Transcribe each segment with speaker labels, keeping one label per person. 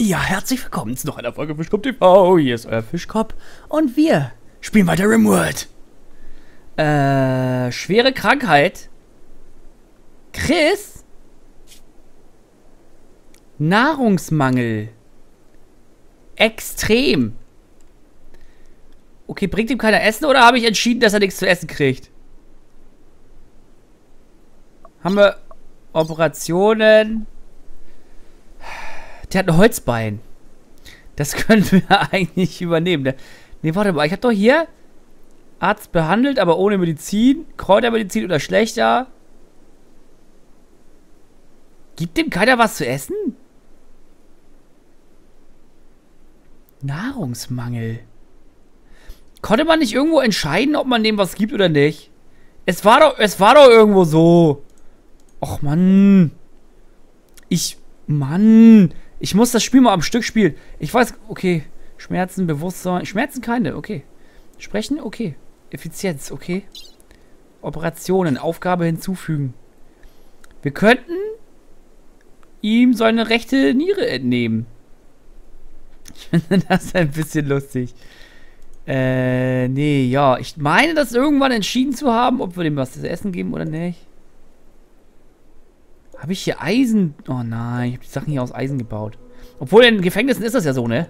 Speaker 1: Ja, herzlich willkommen zu noch einer Folge Fischkopf TV. Hier ist euer Fischkopf und wir spielen weiter Rimworld. Äh, schwere Krankheit. Chris? Nahrungsmangel. Extrem. Okay, bringt ihm keiner Essen oder habe ich entschieden, dass er nichts zu essen kriegt? Haben wir Operationen? Der hat ein Holzbein. Das können wir eigentlich übernehmen. Ne, warte mal. Ich habe doch hier Arzt behandelt, aber ohne Medizin. Kräutermedizin oder schlechter. Gibt dem keiner was zu essen? Nahrungsmangel. Konnte man nicht irgendwo entscheiden, ob man dem was gibt oder nicht? Es war doch, es war doch irgendwo so. Och, Mann. Ich, Mann. Ich muss das Spiel mal am Stück spielen. Ich weiß, okay. Schmerzen, Bewusstsein. Schmerzen keine, okay. Sprechen, okay. Effizienz, okay. Operationen, Aufgabe hinzufügen. Wir könnten ihm seine rechte Niere entnehmen. Ich finde das ein bisschen lustig. Äh, nee, ja. Ich meine, das irgendwann entschieden zu haben, ob wir dem was zu essen geben oder nicht. Habe ich hier Eisen? Oh nein, ich habe die Sachen hier aus Eisen gebaut. Obwohl in Gefängnissen ist das ja so, ne?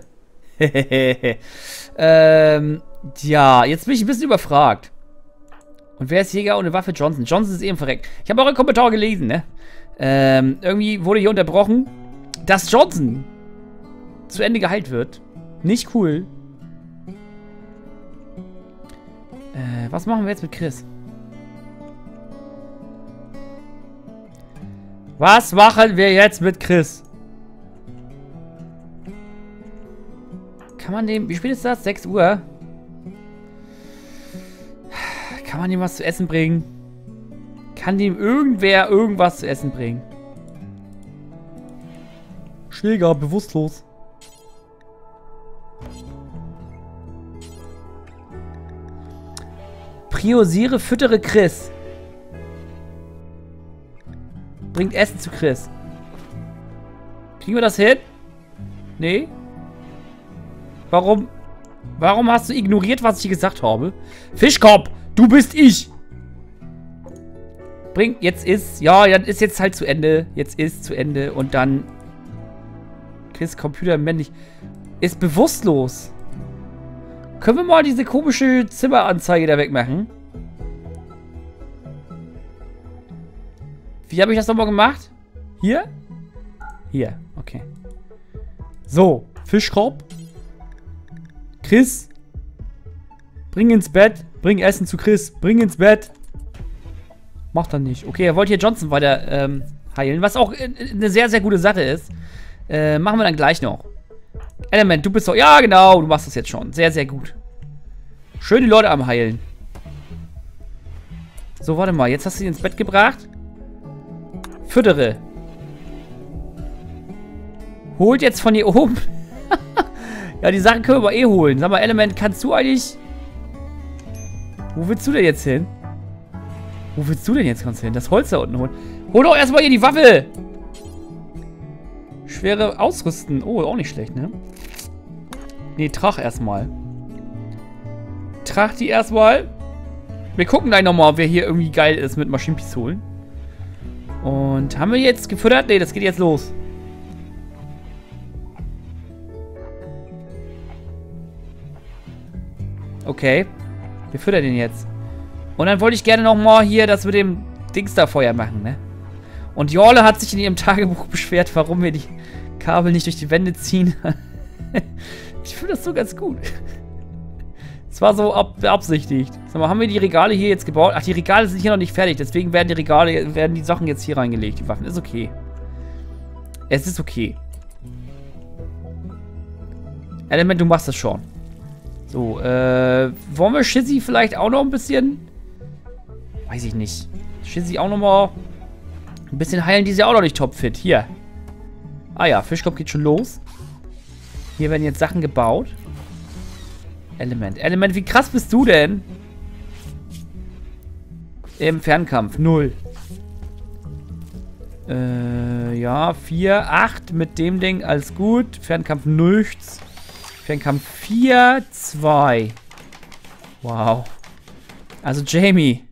Speaker 1: ähm, ja, jetzt bin ich ein bisschen überfragt. Und wer ist Jäger ohne Waffe? Johnson. Johnson ist eben verreckt. Ich habe eure Kommentare gelesen, ne? Ähm, irgendwie wurde hier unterbrochen, dass Johnson zu Ende geheilt wird. Nicht cool. Äh, was machen wir jetzt mit Chris? Was machen wir jetzt mit Chris? Kann man dem... Wie spät ist das? 6 Uhr? Kann man ihm was zu essen bringen? Kann dem irgendwer irgendwas zu essen bringen? Schläger, bewusstlos. Priorisiere, füttere Chris. Bringt Essen zu Chris. Kriegen wir das hin? Nee? Warum? Warum hast du ignoriert, was ich gesagt habe? Fischkopf, du bist ich. Bring, jetzt ist, ja, dann ist jetzt halt zu Ende. Jetzt ist zu Ende und dann Chris Computer männlich ist bewusstlos. Können wir mal diese komische Zimmeranzeige da wegmachen? Wie habe ich das nochmal gemacht? Hier? Hier, okay. So, Fischkorb. Chris. Bring ins Bett. Bring Essen zu Chris. Bring ins Bett. Macht er nicht. Okay, er wollte hier Johnson weiter ähm, heilen. Was auch eine sehr, sehr gute Sache ist. Äh, machen wir dann gleich noch. Element, du bist doch... Ja, genau. Du machst das jetzt schon. Sehr, sehr gut. Schön die Leute am Heilen. So, warte mal. Jetzt hast du ihn ins Bett gebracht. Füttere. Holt jetzt von hier oben. ja, die Sachen können wir aber eh holen. Sag mal, Element, kannst du eigentlich... Wo willst du denn jetzt hin? Wo willst du denn jetzt ganz hin? Das Holz da unten holen. Hol doch erstmal hier die Waffe! Schwere Ausrüsten. Oh, auch nicht schlecht, ne? Ne, Trach erstmal. Trach die erstmal. Wir gucken gleich nochmal, wer hier irgendwie geil ist mit Maschinenpistolen. Und haben wir jetzt gefüttert? Ne, das geht jetzt los. Okay. Wir füttern den jetzt. Und dann wollte ich gerne nochmal hier das mit dem Dings da Feuer machen, ne? Und Jorle hat sich in ihrem Tagebuch beschwert, warum wir die Kabel nicht durch die Wände ziehen. ich finde das so ganz gut. Es war so ab beabsichtigt. Sag mal, haben wir die Regale hier jetzt gebaut? Ach, die Regale sind hier noch nicht fertig. Deswegen werden die Regale, werden die Sachen jetzt hier reingelegt. Die Waffen. Ist okay. Es ist okay. Element, du machst das schon. So, äh, wollen wir Shizzy vielleicht auch noch ein bisschen? Weiß ich nicht. Shizzy auch noch mal ein bisschen heilen. Die ist ja auch noch nicht topfit. Hier. Ah ja, Fischkopf geht schon los. Hier werden jetzt Sachen gebaut. Element. Element, wie krass bist du denn? Im Fernkampf. Null. Äh, ja, 4, 8 mit dem Ding, alles gut. Fernkampf nichts. Fernkampf 4, 2. Wow. Also Jamie.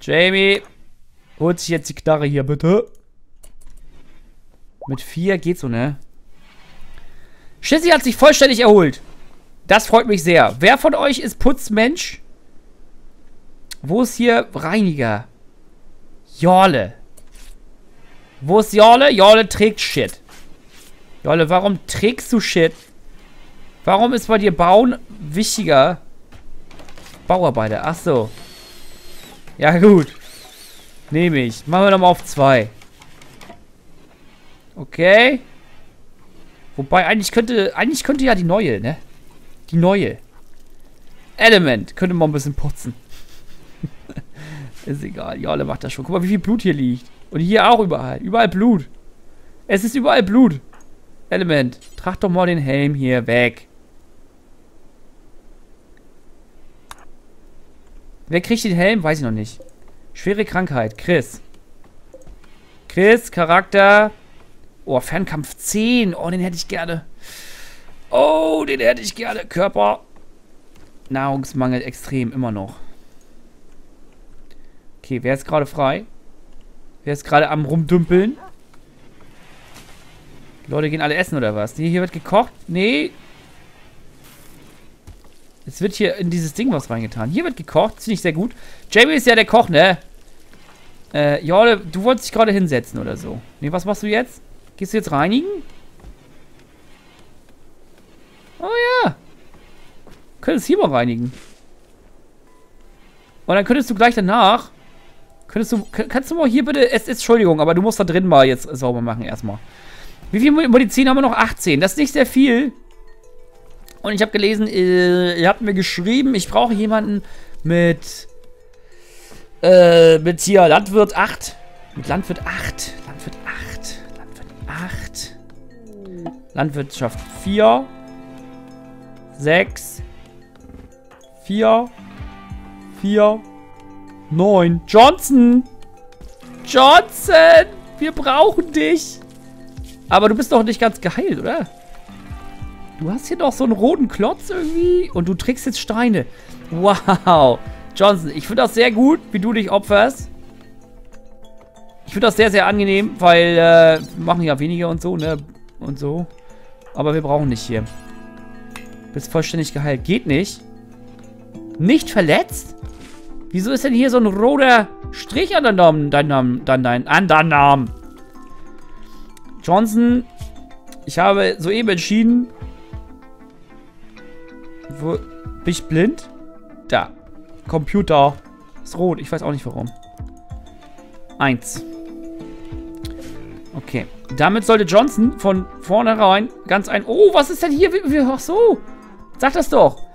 Speaker 1: Jamie. Holt sich jetzt die Knarre hier, bitte. Mit 4 geht so, ne? Shizzy hat sich vollständig erholt. Das freut mich sehr. Wer von euch ist Putzmensch? Wo ist hier Reiniger? Jorle. Wo ist Jorle? Jorle trägt Shit. Jorle, warum trägst du Shit? Warum ist bei dir Bauen wichtiger? Bauarbeiter, ach so. Ja gut. Nehme ich. Machen wir nochmal auf zwei. Okay. Wobei, eigentlich könnte, eigentlich könnte ja die neue, ne? Die neue. Element. Könnte man ein bisschen putzen. ist egal. Jolle macht das schon. Guck mal, wie viel Blut hier liegt. Und hier auch überall. Überall Blut. Es ist überall Blut. Element. Trag doch mal den Helm hier weg. Wer kriegt den Helm? Weiß ich noch nicht. Schwere Krankheit. Chris. Chris, Charakter. Oh, Fernkampf 10. Oh, den hätte ich gerne. Oh, den hätte ich gerne. Körper. Nahrungsmangel extrem, immer noch. Okay, wer ist gerade frei? Wer ist gerade am rumdümpeln? Die Leute gehen alle essen oder was? Nee, hier wird gekocht. Nee. Es wird hier in dieses Ding was reingetan. Hier wird gekocht. Finde ich sehr gut. Jamie ist ja der Koch, ne? Äh, Jorle, du wolltest dich gerade hinsetzen oder so. Nee, was machst du jetzt? Gehst du jetzt reinigen? Oh ja. Könntest hier mal reinigen. Und dann könntest du gleich danach... Könntest du... Kannst du mal hier bitte... Es ist... Entschuldigung, aber du musst da drin mal jetzt sauber machen erstmal. Wie viel Medizin haben wir noch? 18. Das ist nicht sehr viel. Und ich habe gelesen, äh, ihr habt mir geschrieben, ich brauche jemanden mit... Äh, mit hier Landwirt 8. Mit Landwirt 8. Landwirt 8. Landwirt 8. Landwirtschaft 4. 6, 4, 4, 9. Johnson! Johnson! Wir brauchen dich! Aber du bist doch nicht ganz geheilt, oder? Du hast hier doch so einen roten Klotz irgendwie und du trägst jetzt Steine. Wow. Johnson, ich finde das sehr gut, wie du dich opferst. Ich finde das sehr, sehr angenehm, weil äh, wir machen ja weniger und so, ne? Und so. Aber wir brauchen dich hier. Bist vollständig geheilt. Geht nicht. Nicht verletzt? Wieso ist denn hier so ein roter Strich an deinem Namen, dein Namen, dein, dein, an deinem Namen? Johnson, ich habe soeben entschieden. Wo, bin ich blind? Da. Computer. Ist rot. Ich weiß auch nicht warum. Eins. Okay. Damit sollte Johnson von vornherein ganz ein... Oh, was ist denn hier? Ach so. Sag das doch.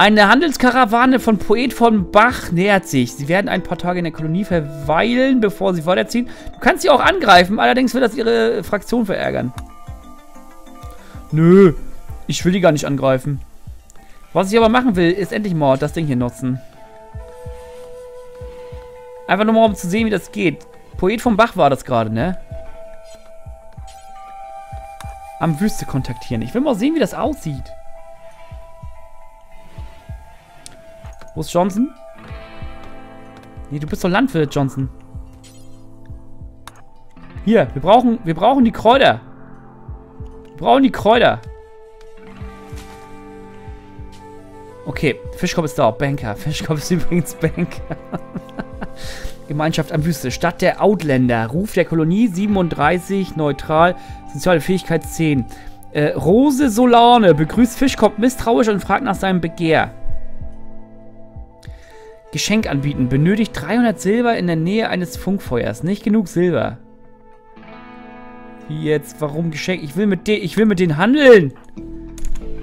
Speaker 1: Eine Handelskarawane von Poet von Bach nähert sich. Sie werden ein paar Tage in der Kolonie verweilen, bevor sie weiterziehen. Du kannst sie auch angreifen, allerdings wird das ihre Fraktion verärgern. Nö, ich will die gar nicht angreifen. Was ich aber machen will, ist endlich mal das Ding hier nutzen. Einfach nur mal, um zu sehen, wie das geht. Poet von Bach war das gerade, ne? Am Wüste kontaktieren. Ich will mal sehen, wie das aussieht. Wo ist Johnson? Nee, du bist doch Landwirt, Johnson. Hier, wir brauchen, wir brauchen die Kräuter. Wir brauchen die Kräuter. Okay, Fischkopf ist da. Banker. Fischkopf ist übrigens Banker. Gemeinschaft am Wüste. Stadt der Outländer. Ruf der Kolonie 37. Neutral. Soziale Fähigkeit 10. Äh, Rose Solane begrüßt Fischkopf misstrauisch und fragt nach seinem Begehr. Geschenk anbieten. Benötigt 300 Silber in der Nähe eines Funkfeuers. Nicht genug Silber. Wie jetzt? Warum Geschenk? Ich will mit denen, ich will mit denen handeln.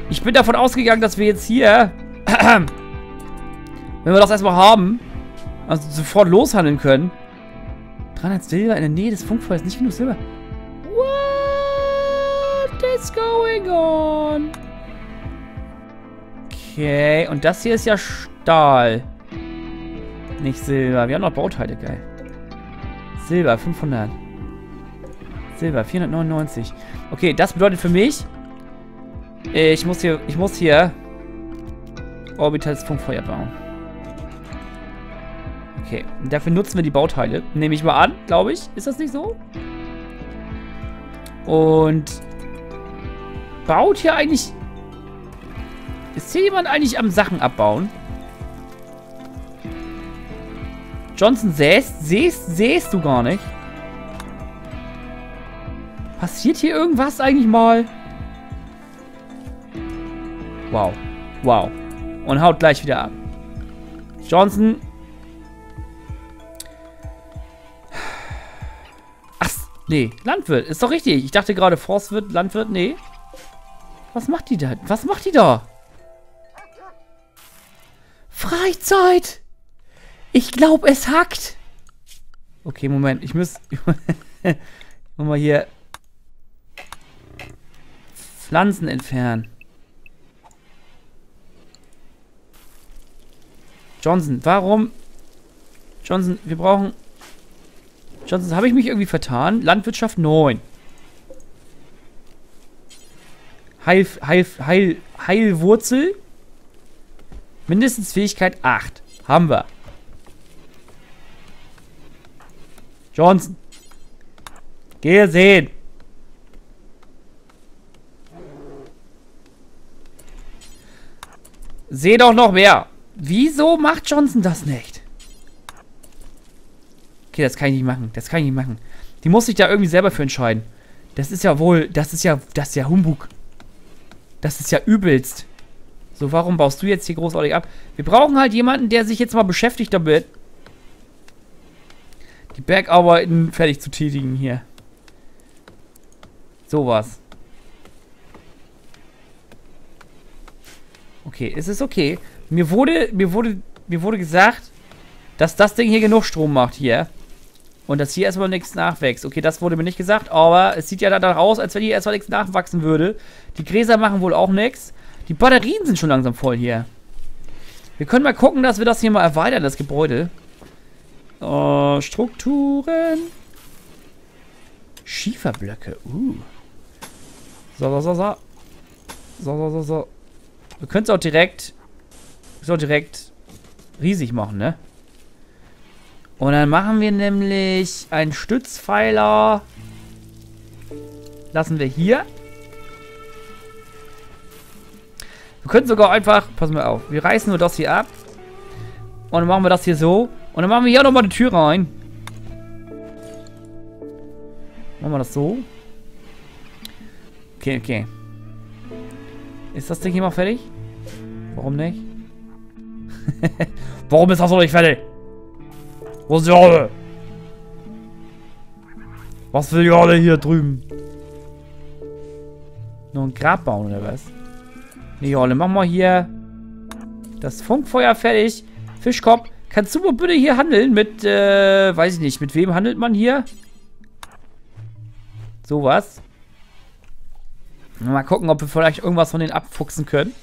Speaker 1: Ich bin davon ausgegangen, dass wir jetzt hier, wenn wir das erstmal haben, also sofort loshandeln können. 300 Silber in der Nähe des Funkfeuers. Nicht genug Silber. What is going on? Okay, und das hier ist ja Stahl. Nicht Silber. Wir haben noch Bauteile, geil. Silber, 500. Silber, 499. Okay, das bedeutet für mich, ich muss hier, ich muss hier Orbitals Funkfeuer bauen. Okay, dafür nutzen wir die Bauteile. Nehme ich mal an, glaube ich. Ist das nicht so? Und baut hier eigentlich... Ist hier jemand eigentlich am Sachen abbauen? Johnson, sähst, sähst, sähst du gar nicht? Passiert hier irgendwas eigentlich mal? Wow. Wow. Und haut gleich wieder ab. Johnson. Ach, nee. Landwirt. Ist doch richtig. Ich dachte gerade Forstwirt, Landwirt. Nee. Was macht die da? Was macht die da? Freizeit. Ich glaube, es hackt. Okay, Moment. Ich muss... Muss mal hier... Pflanzen entfernen. Johnson, warum? Johnson, wir brauchen... Johnson, habe ich mich irgendwie vertan? Landwirtschaft 9. Heil, Heil, Heil, Heilwurzel. Mindestens Fähigkeit 8. Haben wir. Johnson. Gehe sehen. Seh doch noch mehr. Wieso macht Johnson das nicht? Okay, das kann ich nicht machen. Das kann ich nicht machen. Die muss sich da irgendwie selber für entscheiden. Das ist ja wohl, das ist ja, das ist ja Humbug. Das ist ja übelst. So, warum baust du jetzt hier großartig ab? Wir brauchen halt jemanden, der sich jetzt mal beschäftigt damit, die Bergarbeiten fertig zu tätigen hier. Sowas. Okay, es ist okay. Mir wurde, mir wurde, mir wurde gesagt, dass das Ding hier genug Strom macht hier. Und dass hier erstmal nichts nachwächst. Okay, das wurde mir nicht gesagt, aber es sieht ja danach aus, als wenn hier erstmal nichts nachwachsen würde. Die Gräser machen wohl auch nichts. Die Batterien sind schon langsam voll hier. Wir können mal gucken, dass wir das hier mal erweitern, das Gebäude. Oh, Strukturen. Schieferblöcke. Uh. So, so, so, so. So, so, so, so. Wir können es auch direkt so direkt riesig machen, ne? Und dann machen wir nämlich einen Stützpfeiler. Lassen wir hier. Wir können sogar einfach, pass mal auf, wir reißen nur das hier ab. Und dann machen wir das hier so. Und dann machen wir hier nochmal eine Tür rein. Machen wir das so. Okay, okay. Ist das Ding hier mal fertig? Warum nicht? Warum ist das noch nicht fertig? Wo sind die alle? Was will die alle hier drüben? Nur ein Grab bauen oder was? Nee, Jolle, mach mal hier das Funkfeuer fertig. Fischkopf, kannst du mal bitte hier handeln mit, äh, weiß ich nicht, mit wem handelt man hier? Sowas. Mal gucken, ob wir vielleicht irgendwas von denen abfuchsen können.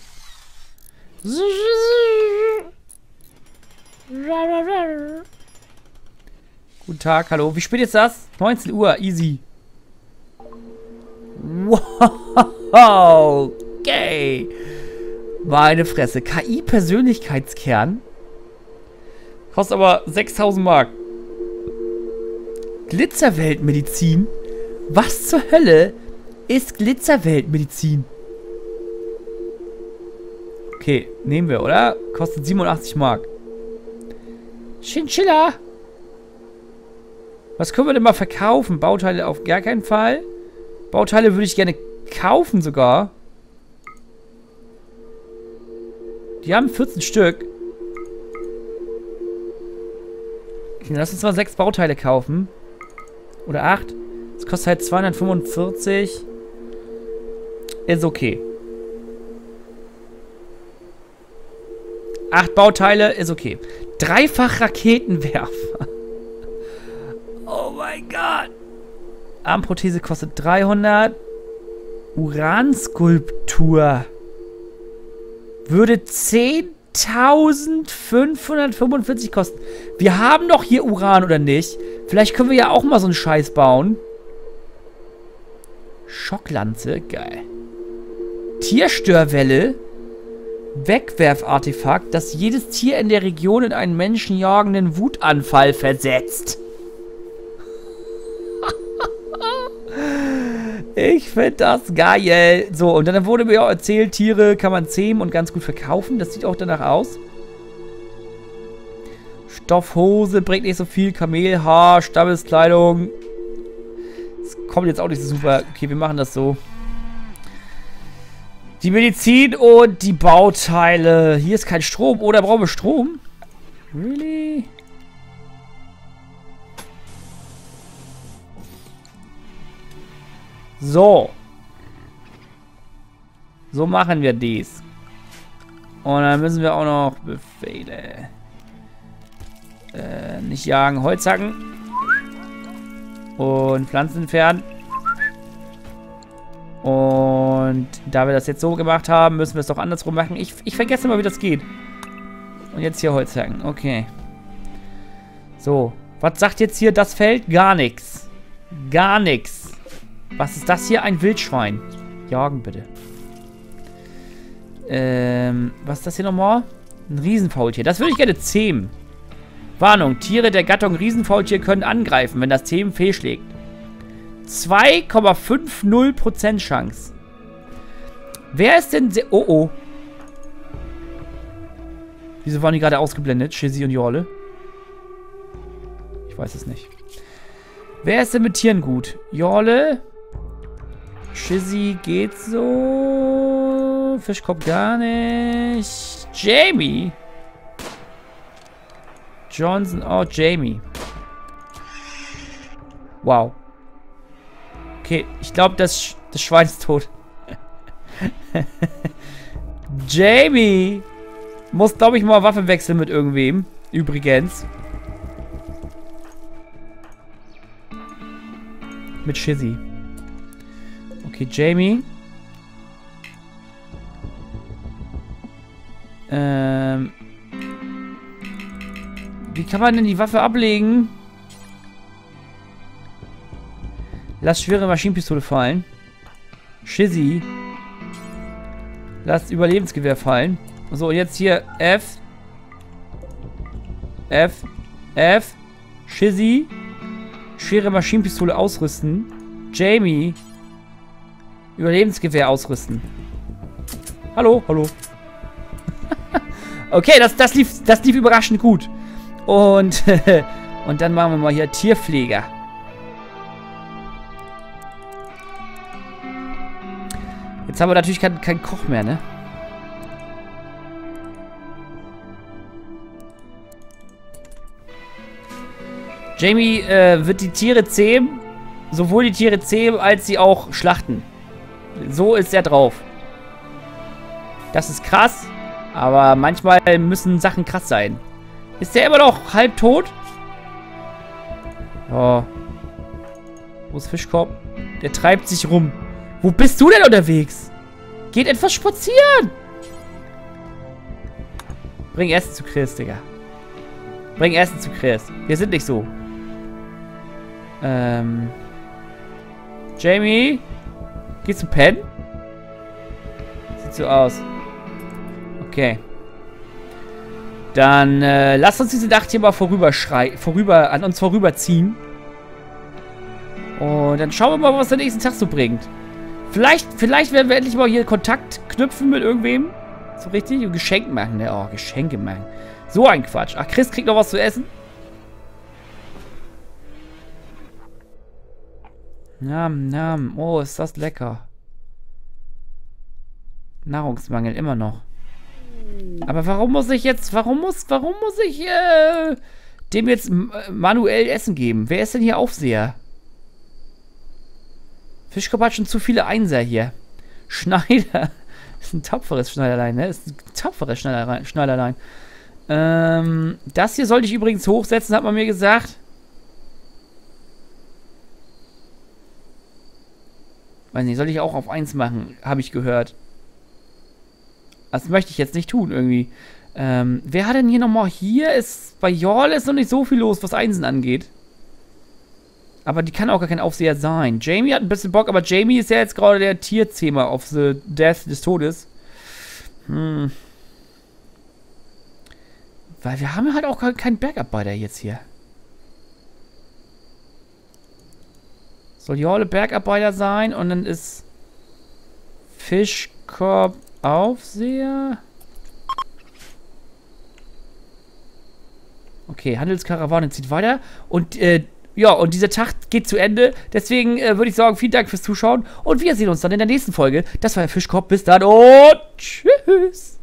Speaker 1: Guten Tag, hallo. Wie spät ist das? 19 Uhr, easy. Wow, okay. Meine Fresse. KI-Persönlichkeitskern. Kostet aber 6000 Mark. Glitzerweltmedizin? Was zur Hölle ist Glitzerweltmedizin? Okay, nehmen wir, oder? Kostet 87 Mark. Chinchilla. Was können wir denn mal verkaufen? Bauteile auf gar keinen Fall. Bauteile würde ich gerne kaufen sogar. Die haben 14 Stück. Lass uns mal 6 Bauteile kaufen. Oder 8. Das kostet halt 245. Ist okay. 8 Bauteile ist okay. Dreifach Raketenwerfer. Oh mein Gott. Armprothese kostet 300. Uranskulptur würde 10.545 kosten. Wir haben doch hier Uran, oder nicht? Vielleicht können wir ja auch mal so einen Scheiß bauen. Schocklanze, geil. Tierstörwelle. Wegwerfartefakt, das jedes Tier in der Region in einen menschenjagenden Wutanfall versetzt. Ich finde das geil. So, und dann wurde mir auch erzählt, Tiere kann man zähmen und ganz gut verkaufen. Das sieht auch danach aus. Stoffhose bringt nicht so viel. Kamelhaar, Stammeskleidung. Das kommt jetzt auch nicht so super. Okay, wir machen das so. Die Medizin und die Bauteile. Hier ist kein Strom. Oder brauchen wir Strom? Really? So. So machen wir dies. Und dann müssen wir auch noch Befehle. Äh, nicht jagen, Holz hacken. Und Pflanzen entfernen. Und da wir das jetzt so gemacht haben, müssen wir es doch andersrum machen. Ich, ich vergesse immer, wie das geht. Und jetzt hier Holz hacken. Okay. So. Was sagt jetzt hier das Feld? Gar nichts. Gar nichts. Was ist das hier? Ein Wildschwein. Jagen bitte. Ähm, was ist das hier nochmal? Ein Riesenfaultier. Das würde ich gerne zähmen. Warnung. Tiere der Gattung Riesenfaultier können angreifen, wenn das Themen fehlschlägt. 2,50% Chance. Wer ist denn... Oh, oh. Wieso waren die gerade ausgeblendet? Shizzy und Jorle? Ich weiß es nicht. Wer ist denn mit Tieren gut? Jorle? Shizzy geht so. Fischkopf gar nicht. Jamie? Johnson. Oh, Jamie. Wow. Okay, ich glaube, das, das Schwein ist tot. Jamie! Muss, glaube ich, mal Waffe wechseln mit irgendwem. Übrigens. Mit Shizzy. Okay, Jamie. Ähm. Wie kann man denn die Waffe ablegen? Lass schwere Maschinenpistole fallen. Shizzy. Lass Überlebensgewehr fallen. So, jetzt hier F. F. F. Shizzy. Schwere Maschinenpistole ausrüsten. Jamie. Überlebensgewehr ausrüsten. Hallo, hallo. okay, das, das, lief, das lief überraschend gut. Und, und dann machen wir mal hier Tierpfleger. Jetzt haben wir natürlich keinen kein Koch mehr, ne? Jamie äh, wird die Tiere zähmen. Sowohl die Tiere zähmen, als sie auch schlachten. So ist er drauf. Das ist krass. Aber manchmal müssen Sachen krass sein. Ist der immer noch halb tot? Oh. Wo ist Fischkorb? Der treibt sich rum. Wo bist du denn unterwegs? Geht etwas spazieren. Bring Essen zu Chris, Digga. Bring Essen zu Chris. Wir sind nicht so. Ähm. Jamie? Gehst du pennen? Sieht so aus. Okay. Dann äh, lass uns diese Nacht hier mal vorüber, vorüber an uns vorüberziehen. Und dann schauen wir mal, was der nächsten Tag so bringt. Vielleicht, vielleicht werden wir endlich mal hier Kontakt knüpfen mit irgendwem. So richtig? Und Geschenke machen? Oh, Geschenke machen. So ein Quatsch. Ach, Chris kriegt noch was zu essen. Nam, nam. Oh, ist das lecker. Nahrungsmangel, immer noch. Aber warum muss ich jetzt, warum muss, warum muss ich, äh, dem jetzt manuell Essen geben? Wer ist denn hier Aufseher? Fischkopf hat schon zu viele Einser hier. Schneider. ist ein tapferes Schneiderlein, ne? ist ein tapferes Schneiderlein. Ähm, das hier sollte ich übrigens hochsetzen, hat man mir gesagt. Weiß nicht, soll ich auch auf 1 machen, habe ich gehört. Das möchte ich jetzt nicht tun, irgendwie. Ähm, wer hat denn hier nochmal? Hier ist, bei Jorl ist noch nicht so viel los, was Einsen angeht. Aber die kann auch gar kein Aufseher sein. Jamie hat ein bisschen Bock, aber Jamie ist ja jetzt gerade der Tierzähmer auf The Death des Todes. Hm. Weil wir haben halt auch keinen Bergarbeiter jetzt hier. Soll Jolle Bergarbeiter sein und dann ist Fischkorb Aufseher. Okay, Handelskarawane zieht weiter. Und, äh, ja, und dieser Tag geht zu Ende. Deswegen äh, würde ich sagen, vielen Dank fürs Zuschauen. Und wir sehen uns dann in der nächsten Folge. Das war der Fischkorb. Bis dann und tschüss.